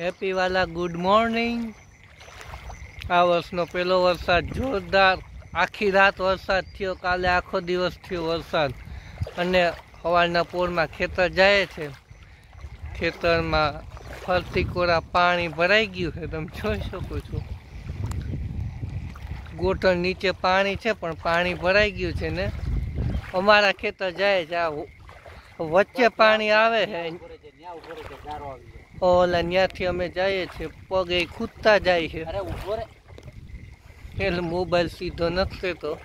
Happy વાલા good morning આ વર્ષનો પહેલો વરસાદ જોરદાર. આખી રાત વરસાદ થયો, કાલે આખો દિવસ થયો વરસાદ. અને સવારના પોરમાં ખેતર જાય છે. ખેતરમાં ફરતી કોરા પાણી ભરાઈ ગયું છે. તમે જોઈ શકો છો. ગોઠણ નીચે પાણી છે, પણ પાણી ભરાઈ ગયું છે ને. અમારા ખેતર જાય છે. આ વચ્ચે પાણી આવે છે. ઓલા ત્યાંથી અમે જઈએ છીએ પગે ખૂદતા જાય છે. અરે ઊભો રે. એટલે મોબાઈલ સીધો નથી તો.